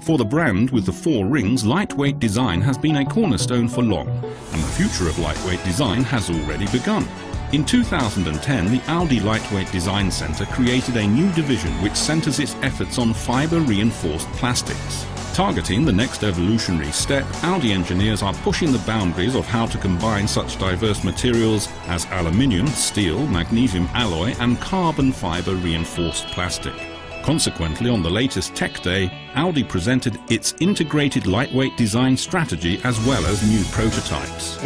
For the brand with the four rings, lightweight design has been a cornerstone for long, and the future of lightweight design has already begun. In 2010, the Audi Lightweight Design Center created a new division which centers its efforts on fiber-reinforced plastics. Targeting the next evolutionary step, Audi engineers are pushing the boundaries of how to combine such diverse materials as aluminium, steel, magnesium alloy and carbon fiber reinforced plastic. Consequently, on the latest Tech Day, Audi presented its integrated lightweight design strategy as well as new prototypes.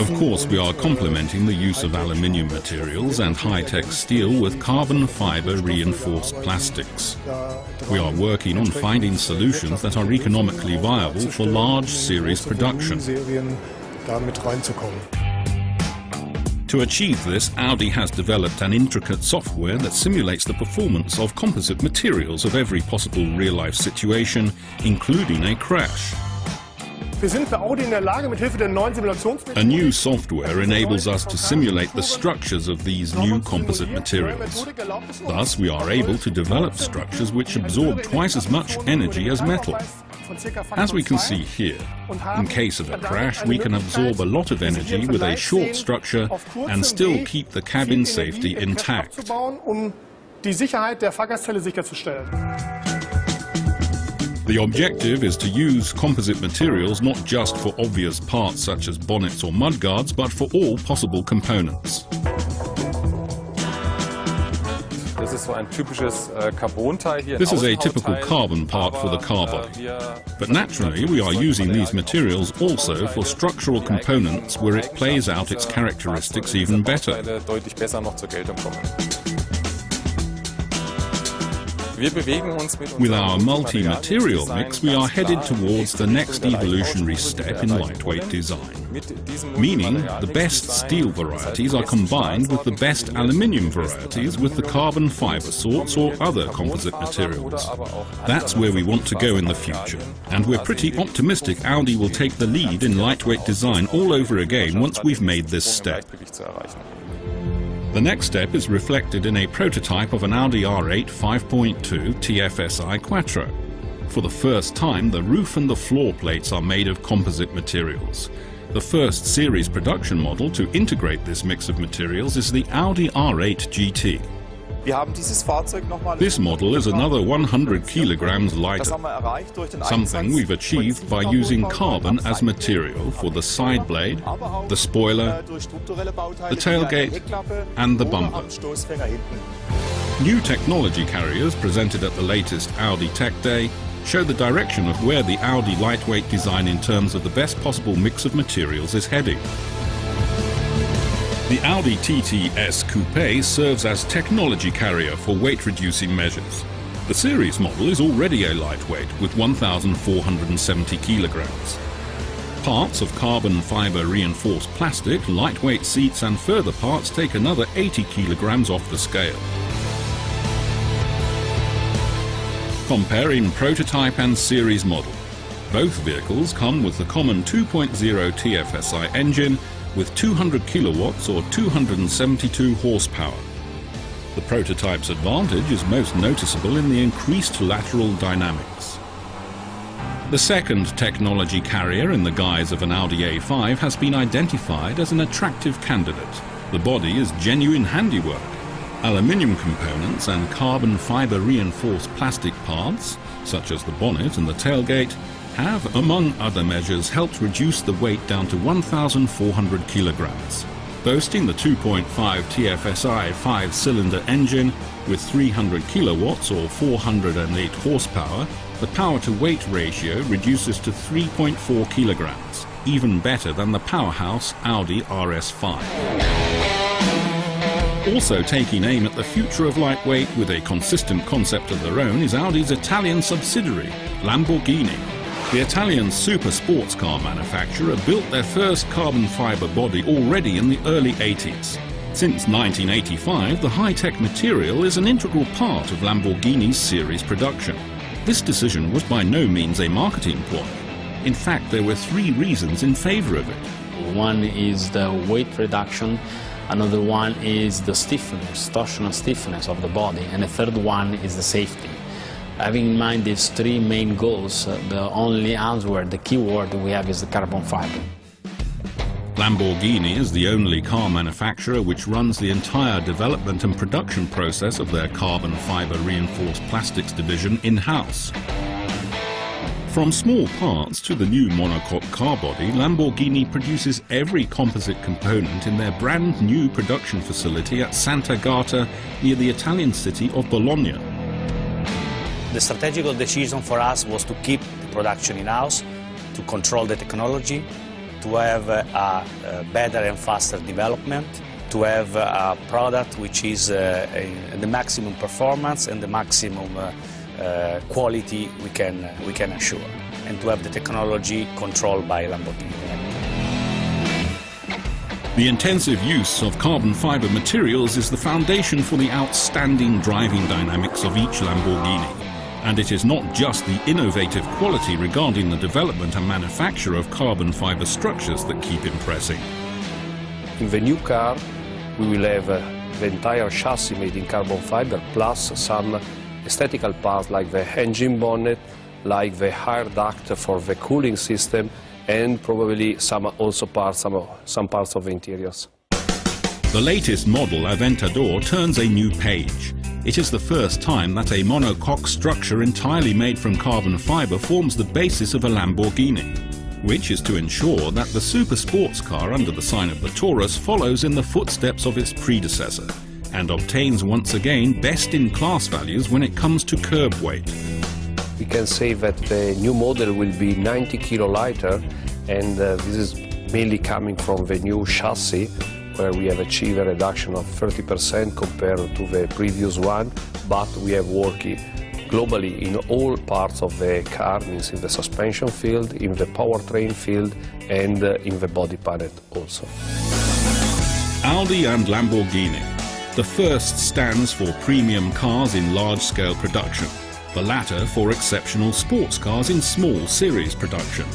Of course, we are complementing the use of aluminium materials and high-tech steel with carbon fiber reinforced plastics. We are working on finding solutions that are economically viable for large series production. To achieve this, Audi has developed an intricate software that simulates the performance of composite materials of every possible real-life situation, including a crash. A new software enables us to simulate the structures of these new composite materials. Thus, we are able to develop structures which absorb twice as much energy as metal. As we can see here, in case of a crash, we can absorb a lot of energy with a short structure and still keep the cabin safety intact. The objective is to use composite materials not just for obvious parts such as bonnets or mudguards, but for all possible components. This is a typical carbon part for the car body. But naturally, we are using these materials also for structural components where it plays out its characteristics even better. With our multi-material mix, we are headed towards the next evolutionary step in lightweight design, meaning the best steel varieties are combined with the best aluminium varieties with the carbon fiber sorts or other composite materials. That's where we want to go in the future, and we're pretty optimistic Audi will take the lead in lightweight design all over again once we've made this step. The next step is reflected in a prototype of an Audi R8 5.2 TFSI Quattro. For the first time, the roof and the floor plates are made of composite materials. The first series production model to integrate this mix of materials is the Audi R8 GT. This model is another 100 kilograms lighter, something we've achieved by using carbon as material for the side blade, the spoiler, the tailgate and the bumper. New technology carriers presented at the latest Audi Tech Day show the direction of where the Audi lightweight design in terms of the best possible mix of materials is heading. The Audi TTS Coupe serves as technology carrier for weight-reducing measures. The series model is already a lightweight with 1,470 kilograms. Parts of carbon fiber reinforced plastic, lightweight seats and further parts take another 80 kilograms off the scale. Comparing prototype and series model. Both vehicles come with the common 2.0 TFSI engine with 200 kilowatts or 272 horsepower. The prototype's advantage is most noticeable in the increased lateral dynamics. The second technology carrier in the guise of an Audi A5 has been identified as an attractive candidate. The body is genuine handiwork. Aluminium components and carbon fiber reinforced plastic parts, such as the bonnet and the tailgate, have, among other measures, helped reduce the weight down to 1,400 kilograms. Boasting the 2.5 TFSI five-cylinder engine with 300 kilowatts or 408 horsepower, the power-to-weight ratio reduces to 3.4 kilograms, even better than the powerhouse Audi RS5. Also taking aim at the future of lightweight with a consistent concept of their own is Audi's Italian subsidiary, Lamborghini. The Italian super sports car manufacturer built their first carbon fiber body already in the early 80s. Since 1985, the high-tech material is an integral part of Lamborghini's series production. This decision was by no means a marketing ploy. In fact, there were three reasons in favor of it. One is the weight reduction, another one is the stiffness, torsional stiffness of the body, and the third one is the safety. having in mind these three main goals, uh, the only answer, the key word we have is the carbon fiber. Lamborghini is the only car manufacturer which runs the entire development and production process of their carbon fiber reinforced plastics division in-house. From small parts to the new monocoque car body, Lamborghini produces every composite component in their brand new production facility at Sant'Agata near the Italian city of Bologna. The strategical decision for us was to keep the production in-house, to control the technology, to have a, better and faster development, to have a product which is uh, the maximum performance and the maximum uh, quality we can, we can assure, and to have the technology controlled by Lamborghini. The intensive use of carbon fiber materials is the foundation for the outstanding driving dynamics of each Lamborghini. And it is not just the innovative quality regarding the development and manufacture of carbon fiber structures that keep impressing. In the new car, we will have uh, the entire chassis made in carbon fiber, plus some aesthetical parts like the engine bonnet, like the air duct for the cooling system, and probably some also parts, some, some parts of the interiors. The latest model, Aventador, turns a new page. It is the first time that a monocoque structure entirely made from carbon fiber forms the basis of a Lamborghini, which is to ensure that the super sports car under the sign of the Taurus follows in the footsteps of its predecessor and obtains once again best-in-class values when it comes to curb weight. We can say that the new model will be 90 kilo lighter and uh, this is mainly coming from the new chassis where we have achieved a reduction of 30% compared to the previous one, but we have worked globally in all parts of the car, means in the suspension field, in the powertrain field, and uh, in the body panel also. Audi and Lamborghini. The first stands for premium cars in large-scale production, the latter for exceptional sports cars in small series production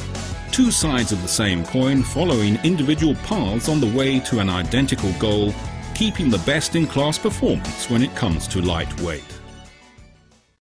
two sides of the same coin following individual paths on the way to an identical goal, keeping the best-in-class performance when it comes to lightweight.